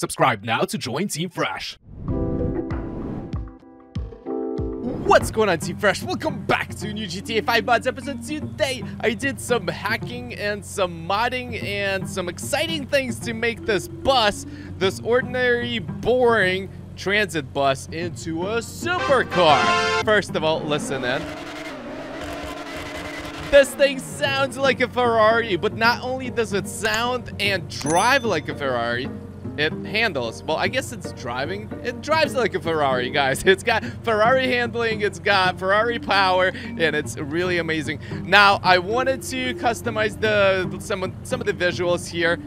Subscribe now to join Team Fresh. What's going on Team Fresh? Welcome back to a new GTA 5 mods episode. Today I did some hacking and some modding and some exciting things to make this bus, this ordinary, boring transit bus into a supercar. First of all, listen in. This thing sounds like a Ferrari, but not only does it sound and drive like a Ferrari, it handles. Well, I guess it's driving. It drives like a Ferrari, guys. It's got Ferrari handling, it's got Ferrari power, and it's really amazing. Now, I wanted to customize the some, some of the visuals here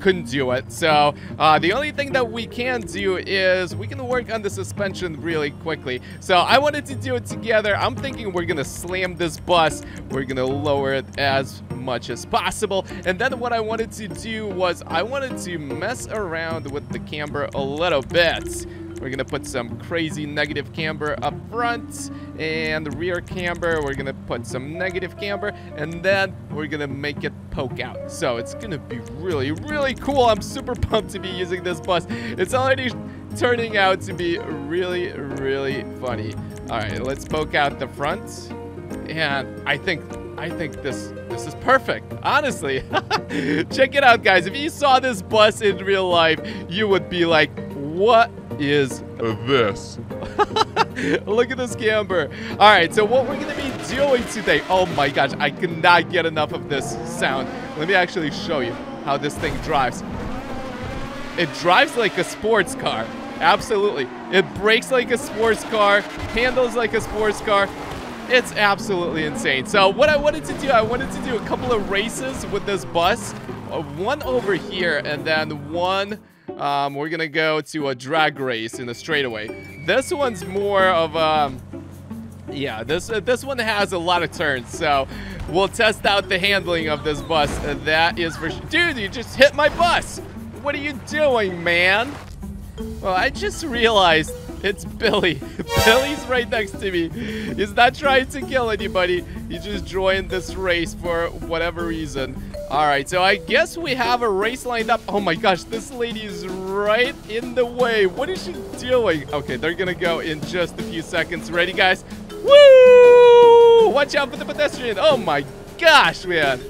couldn't do it. So uh, the only thing that we can do is we can work on the suspension really quickly. So I wanted to do it together. I'm thinking we're going to slam this bus. We're going to lower it as much as possible. And then what I wanted to do was I wanted to mess around with the camber a little bit. We're gonna put some crazy negative camber up front and the rear camber. We're gonna put some negative camber and then we're gonna make it poke out. So it's gonna be really, really cool. I'm super pumped to be using this bus. It's already turning out to be really, really funny. All right, let's poke out the front. And I think I think this this is perfect. Honestly. Check it out, guys. If you saw this bus in real life, you would be like, what is this? Look at this camber. All right, so what we're going to be today. Oh my gosh, I cannot get enough of this sound. Let me actually show you how this thing drives. It drives like a sports car. Absolutely. It brakes like a sports car, handles like a sports car. It's absolutely insane. So what I wanted to do, I wanted to do a couple of races with this bus. Uh, one over here and then one um, we're gonna go to a drag race in the straightaway. This one's more of um, yeah, this uh, this one has a lot of turns, so we'll test out the handling of this bus. Uh, that is for sure. dude. You just hit my bus. What are you doing, man? Well, I just realized it's Billy. Billy's right next to me. He's not trying to kill anybody. He just joined this race for whatever reason. All right, so I guess we have a race lined up. Oh my gosh, this lady is right in the way. What is she doing? Okay, they're gonna go in just a few seconds. Ready, guys? Woo! Watch out for the pedestrian. Oh my gosh, man.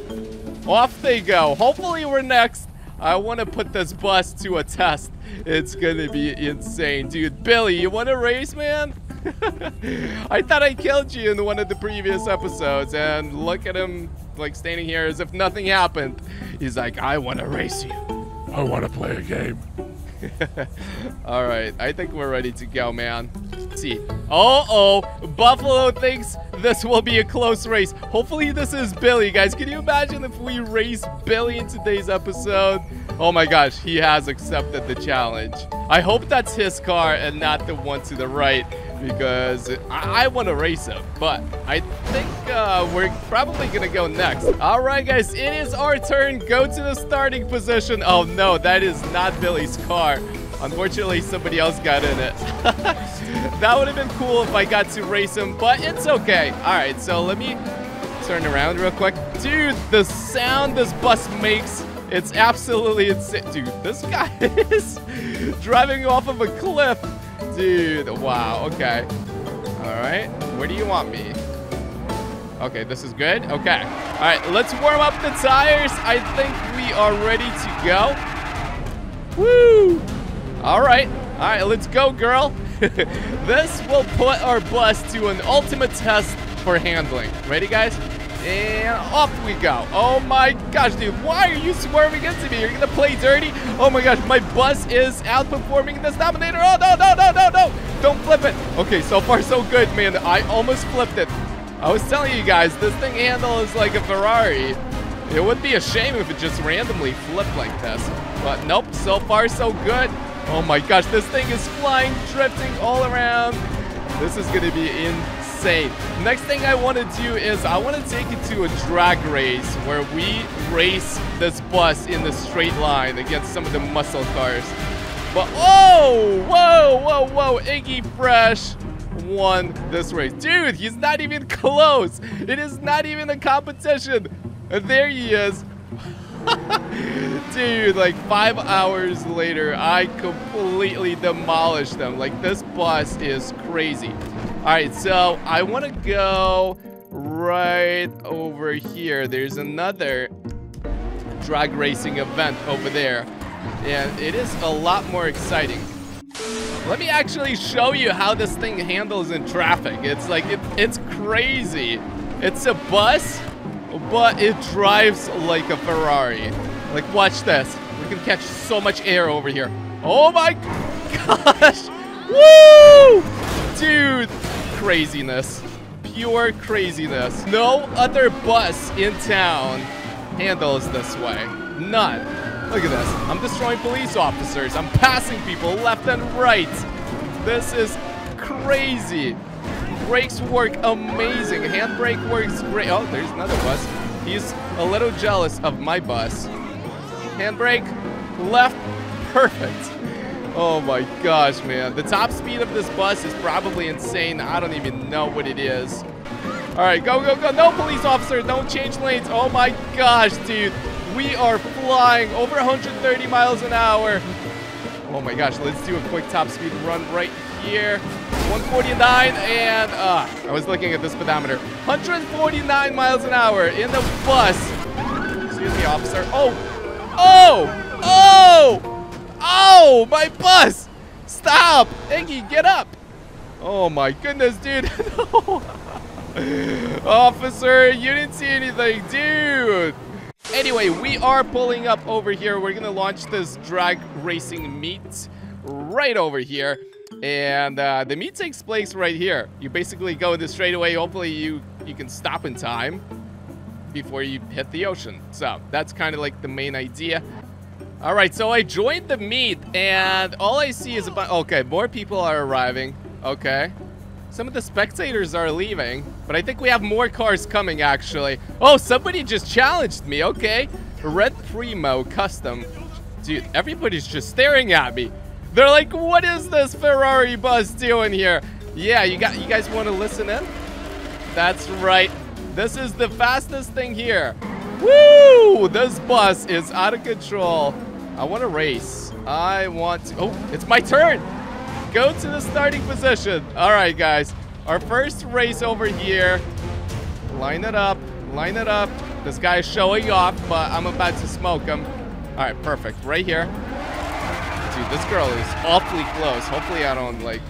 Off they go. Hopefully we're next. I want to put this bus to a test. It's gonna be insane. Dude, Billy, you want to race, man? I thought I killed you in one of the previous episodes, and look at him like standing here as if nothing happened. He's like, I want to race you. I want to play a game. All right, I think we're ready to go, man. Let's. Uh-oh, Buffalo thinks this will be a close race. Hopefully this is Billy, guys. Can you imagine if we race Billy in today's episode? Oh my gosh, he has accepted the challenge. I hope that's his car and not the one to the right because I, I want to race him. But I think uh, we're probably going to go next. All right, guys, it is our turn. Go to the starting position. Oh, no, that is not Billy's car. Unfortunately, somebody else got in it. that would have been cool if I got to race him, but it's okay. All right, so let me turn around real quick. Dude, the sound this bus makes, it's absolutely insane. Dude, this guy is driving off of a cliff. Dude, wow, okay. All right, where do you want me? Okay, this is good. Okay. All right, let's warm up the tires. I think we are ready to go. Woo! All right. All right, let's go, girl. this will put our bus to an ultimate test for handling. Ready, guys? And off we go. Oh my gosh, dude. Why are you swerving into me? You're to play dirty? Oh my gosh, my bus is outperforming this Dominator. Oh, no, no, no, no, no. Don't flip it. Okay, so far so good, man. I almost flipped it. I was telling you guys, this thing handles like a Ferrari. It would be a shame if it just randomly flipped like this. But nope, so far so good. Oh my gosh, this thing is flying, drifting all around. This is gonna be insane. Next thing I want to do is I want to take it to a drag race where we race this bus in the straight line against some of the muscle cars. But oh, whoa, whoa, whoa, Iggy Fresh won this race. Dude, he's not even close. It is not even a competition. There he is. Dude, like five hours later, I completely demolished them. Like this bus is crazy. All right, so I want to go right over here. There's another drag racing event over there. And it is a lot more exciting. Let me actually show you how this thing handles in traffic. It's like, it, it's crazy. It's a bus, but it drives like a Ferrari. Like, watch this. We can catch so much air over here. Oh my gosh. Woo! Dude, craziness. Pure craziness. No other bus in town handles this way. None. Look at this. I'm destroying police officers. I'm passing people left and right. This is crazy. Brakes work amazing. Handbrake works great. Oh, there's another bus. He's a little jealous of my bus. Handbrake, left, perfect. Oh my gosh, man. The top speed of this bus is probably insane. I don't even know what it is. All right, go, go, go. No, police officer, don't change lanes. Oh my gosh, dude. We are flying over 130 miles an hour. Oh my gosh, let's do a quick top speed run right here. 149 and, uh, I was looking at this speedometer. 149 miles an hour in the bus. Excuse me, officer. Oh, oh, oh, oh, my bus. Stop. Iggy, get up. Oh my goodness, dude. Officer, you didn't see anything, dude. Anyway, we are pulling up over here. We're gonna launch this drag racing meet right over here. And uh, the meet takes place right here. You basically go the straightaway. Hopefully you, you can stop in time before you hit the ocean. So that's kind of like the main idea. All right, so I joined the meet and all I see is about, okay, more people are arriving. Okay. Some of the spectators are leaving, but I think we have more cars coming, actually. Oh, somebody just challenged me. Okay. Red Primo Custom. Dude, everybody's just staring at me. They're like, what is this Ferrari bus doing here? Yeah, you got you guys want to listen in? That's right. This is the fastest thing here. Woo! This bus is out of control. I want to race. I want to... Oh, it's my turn. Go to the starting position. All right, guys. Our first race over here. Line it up. Line it up. This guy is showing off, but I'm about to smoke him. All right, perfect. Right here. Dude, this girl is awfully close. Hopefully I don't, like,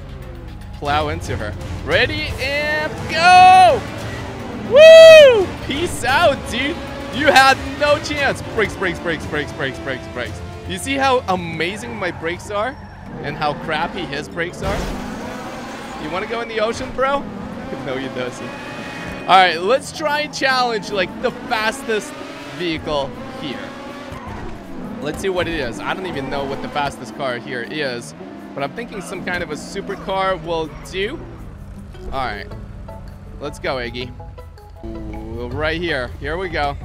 plow into her. Ready, and go! Woo! Peace out, dude. You had no chance. Brakes, brakes, brakes, brakes, brakes, brakes, brakes. You see how amazing my brakes are? And how crappy his brakes are? You want to go in the ocean, bro? no, he doesn't. All right, let's try and challenge, like, the fastest vehicle here. Let's see what it is. I don't even know what the fastest car here is, but I'm thinking some kind of a supercar will do. All right, let's go, Iggy. Ooh, right here. Here we go.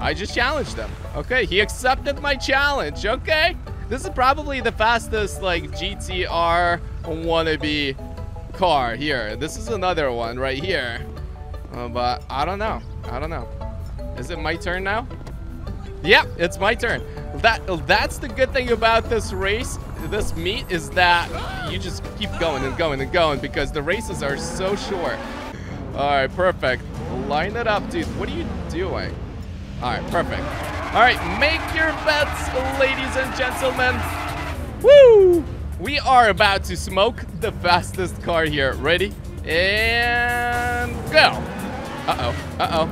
I just challenged him. Okay, he accepted my challenge. Okay. This is probably the fastest, like, GTR wannabe car here. This is another one right here. Uh, but I don't know. I don't know. Is it my turn now? Yep, it's my turn. That That's the good thing about this race, this meet, is that you just keep going and going and going because the races are so short. All right, perfect. Line it up, dude. What are you doing? All right, perfect. All right, make your bets, ladies and gentlemen. Woo! We are about to smoke the fastest car here. Ready? And go. Uh-oh, uh-oh.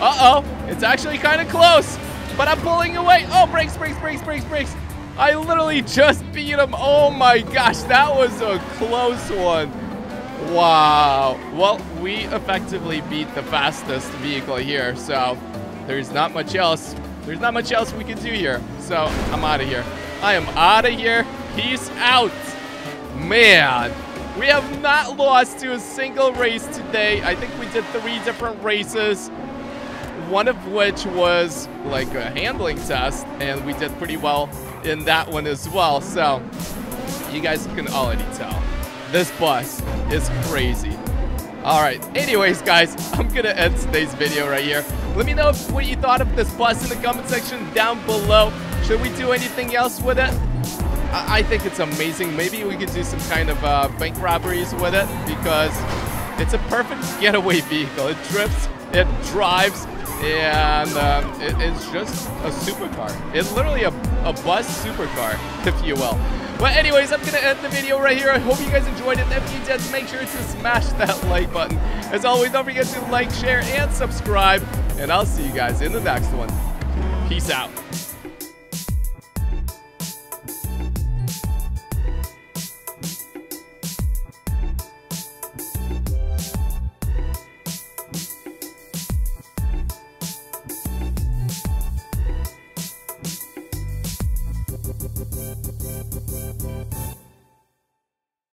Uh-oh, it's actually kind of close, but I'm pulling away. Oh, brakes, brakes, brakes, brakes, brakes. I literally just beat him. Oh my gosh, that was a close one. Wow. Well, we effectively beat the fastest vehicle here, so there's not much else. There's not much else we can do here. So I'm out of here. I am out of here. Peace out. Man, we have not lost to a single race today. I think we did three different races. One of which was like a handling test, and we did pretty well in that one as well. So you guys can already tell. This bus is crazy. All right. Anyways, guys, I'm to end today's video right here. Let me know what you thought of this bus in the comment section down below. Should we do anything else with it? I, I think it's amazing. Maybe we could do some kind of uh, bank robberies with it because it's a perfect getaway vehicle. It drifts, it drives, and um, it, it's just a supercar. It's literally a, a bus supercar, if you will. But anyways, I'm going to end the video right here. I hope you guys enjoyed it. If you did, make sure to smash that like button. As always, don't forget to like, share, and subscribe. And I'll see you guys in the next one. Peace out.